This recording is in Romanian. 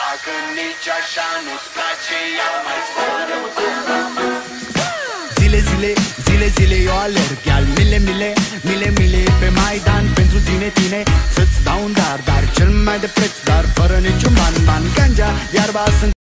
Dacă nici așa nu-ți place, ia mai spune Zile, zile, zile, zile eu alerg Iar mile, mile, mile, mile pe Maidan Pentru tine, tine, să-ți dau un dar Dar cel mai de preț, dar fără niciun ban Ban, ganja, iarba sunt